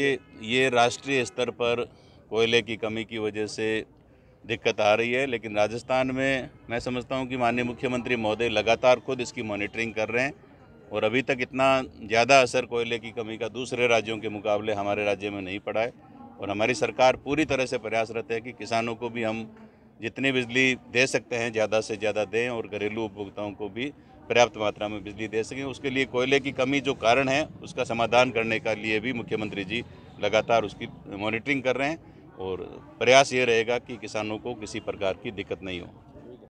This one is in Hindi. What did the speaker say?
ये ये राष्ट्रीय स्तर पर कोयले की कमी की वजह से दिक्कत आ रही है, लेकिन राजस्थान में मैं समझता हूँ कि माननीय मुख्यमंत्री महोदय लगातार खुद इसकी मॉनिटरिंग कर रहे हैं और अभी तक इतना ज़्यादा असर कोयले की कमी का दूसरे राज्यों के मुकाबले हमारे राज्य में नहीं पड़ा है और हमारी सरकार पूरी तरह से प्रयासरत है कि किसानों को भी हम जितनी बिजली दे सकते हैं, ज़्यादा से ज़्यादा दें और घरेलू उपभोक्ताओं को भी पर्याप्त मात्रा में बिजली दे सकें। उसके लिए कोयले की कमी जो कारण है, उसका समाधान करने का लिए भी मुख्यमंत्री जी लगातार उसकी मॉनिटरिंग कर रहे हैं और प्रयास ये रहेगा कि किसानों को किसी प्रकार की दिक्कत नहीं हो।